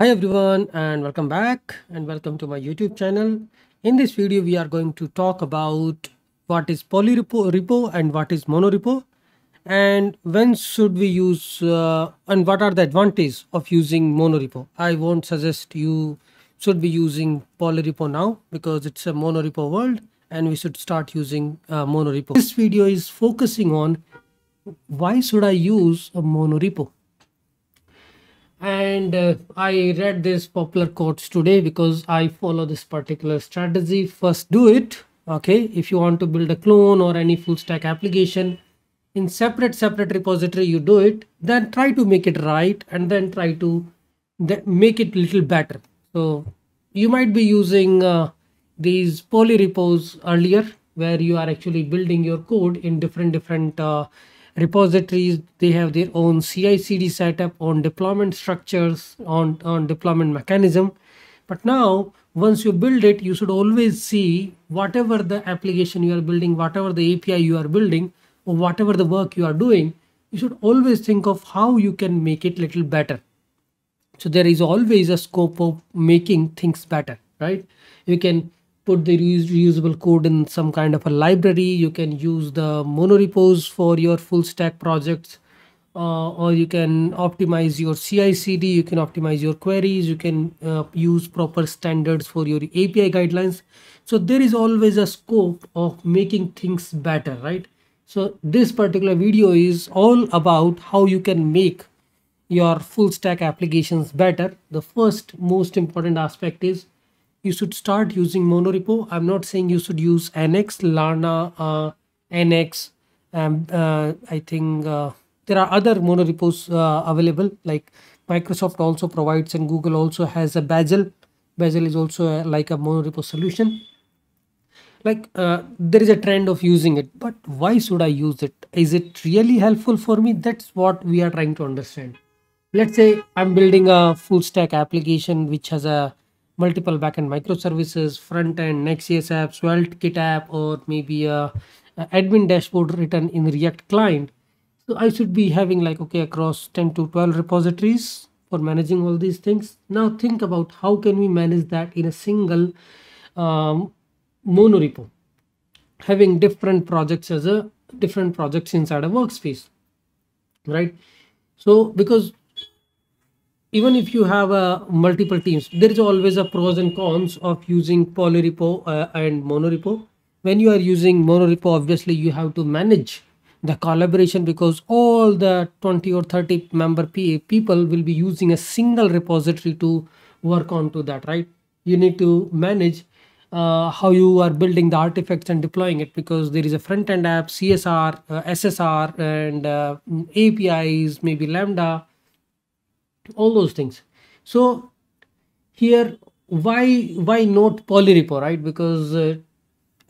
Hi everyone and welcome back and welcome to my YouTube channel. In this video we are going to talk about what is polyrepo repo and what is monorepo and when should we use uh, and what are the advantages of using monorepo. I won't suggest you should be using polyrepo now because it's a monorepo world and we should start using uh, monorepo. This video is focusing on why should I use a monorepo and uh, i read this popular quotes today because i follow this particular strategy. First do it okay? If you want to build a clone or any full stack application in separate separate repository you do it. Then try to make it right and then try to make it little better. So you might be using uh, these poly repos earlier where you are actually building your code in different different uh, repositories they have their own ci cd setup on deployment structures on on deployment mechanism. But now once you build it you should always see whatever the application you are building whatever the api you are building or whatever the work you are doing you should always think of how you can make it little better. So there is always a scope of making things better right? You can put the reusable code in some kind of a library. You can use the monorepos for your full stack projects. Uh, or you can optimize your CI CD, you can optimize your queries, you can uh, use proper standards for your API guidelines. So there is always a scope of making things better, right? So this particular video is all about how you can make your full stack applications better. The first most important aspect is you should start using monorepo. I'm not saying you should use NX, Lerna, uh, NX. Um, uh, I think uh, there are other monorepos uh, available like Microsoft also provides and Google also has a Bazel. Bazel is also a, like a monorepo solution. Like uh, there is a trend of using it, but why should I use it? Is it really helpful for me? That's what we are trying to understand. Let's say I'm building a full stack application which has a multiple backend microservices, front end, Next.js app, Svelte Kit app, or maybe a, a, admin dashboard written in React client. So I should be having like, okay, across 10 to 12 repositories for managing all these things. Now think about how can we manage that in a single um, monorepo, having different projects as a different projects inside a workspace, right? So because even if you have uh, multiple teams there is always a pros and cons of using polyrepo uh, and monorepo when you are using monorepo obviously you have to manage the collaboration because all the 20 or 30 member PA people will be using a single repository to work on to that right? You need to manage uh, how you are building the artifacts and deploying it because there is a front end app csr uh, ssr and uh, apis maybe lambda all those things. So here why why not polyrepo right? Because uh,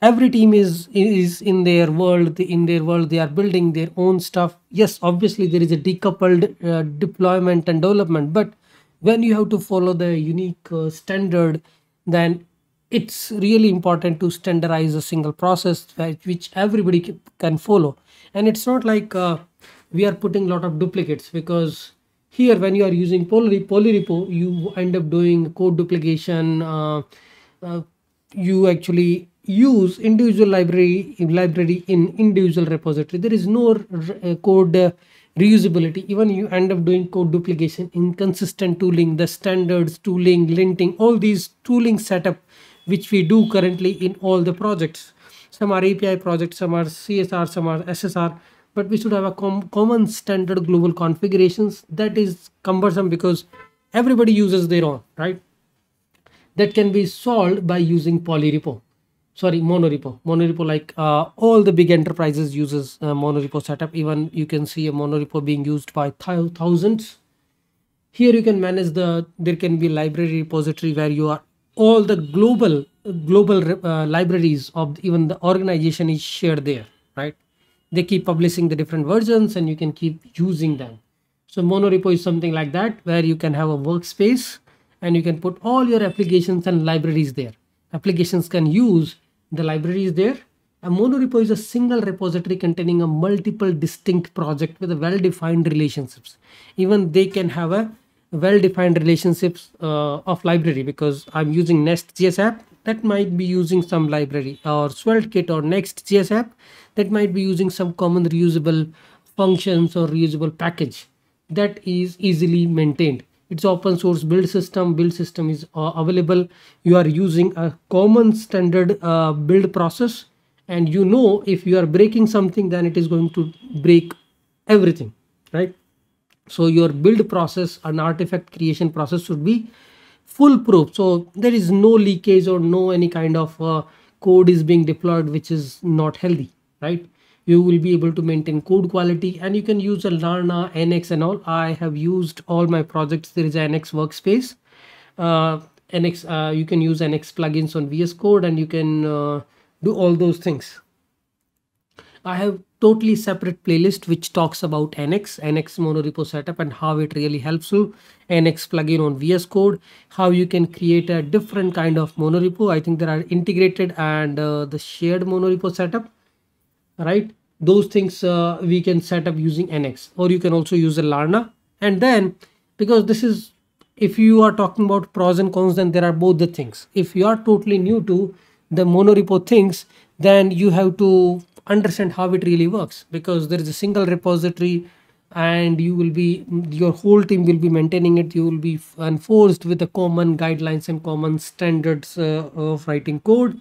every team is is in their world in their world they are building their own stuff. Yes obviously there is a decoupled uh, deployment and development but when you have to follow the unique uh, standard then it's really important to standardize a single process which everybody can follow. And it's not like uh, we are putting a lot of duplicates because here when you are using poly polyrepo you end up doing code duplication uh, uh, you actually use individual library library in individual repository. There is no uh, code uh, reusability. Even you end up doing code duplication inconsistent tooling the standards tooling linting all these tooling setup which we do currently in all the projects. Some are api projects some are csr some are ssr but we should have a com common standard global configurations that is cumbersome because everybody uses their own right? That can be solved by using polyrepo. Sorry monorepo monorepo like uh, all the big enterprises uses uh, monorepo setup. Even you can see a monorepo being used by th thousands. Here you can manage the there can be library repository where you are all the global global uh, libraries of even the organization is shared there right they keep publishing the different versions and you can keep using them. So monorepo is something like that where you can have a workspace and you can put all your applications and libraries there. Applications can use the libraries there. A monorepo is a single repository containing a multiple distinct project with a well-defined relationships. Even they can have a well-defined relationships uh, of library because I'm using Nest.js app that might be using some library or SvelteKit or Next.js app that might be using some common reusable functions or reusable package that is easily maintained. It's open source build system. Build system is uh, available. You are using a common standard uh, build process and you know if you are breaking something then it is going to break everything, right? So your build process and artifact creation process should be foolproof. So there is no leakage or no any kind of uh, code is being deployed which is not healthy, right? you will be able to maintain code quality and you can use a Lerna, NX and all. I have used all my projects. There is NX workspace. Uh, NX, uh, you can use NX plugins on VS Code and you can uh, do all those things. I have totally separate playlist which talks about NX, NX monorepo setup and how it really helps you. NX plugin on VS Code, how you can create a different kind of monorepo. I think there are integrated and uh, the shared monorepo setup, right? those things uh, we can set up using nx or you can also use a Lerna and then because this is if you are talking about pros and cons then there are both the things if you are totally new to the monorepo things then you have to understand how it really works because there is a single repository and you will be your whole team will be maintaining it. You will be enforced with the common guidelines and common standards uh, of writing code.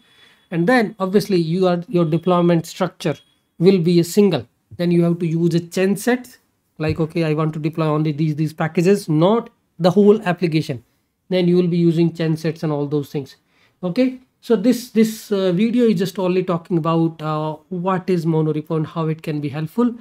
And then obviously you are your deployment structure will be a single. Then you have to use a changeset like okay i want to deploy only these these packages not the whole application. Then you will be using changesets and all those things. Okay so this this uh, video is just only talking about uh, what is monorepo and how it can be helpful.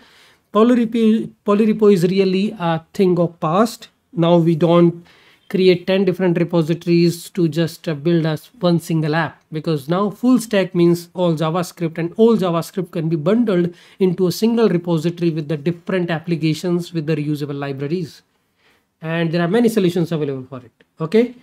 Polyrepo polyrepo is really a thing of past. Now we don't create 10 different repositories to just uh, build us one single app because now full stack means all javascript and all javascript can be bundled into a single repository with the different applications with the reusable libraries. And there are many solutions available for it okay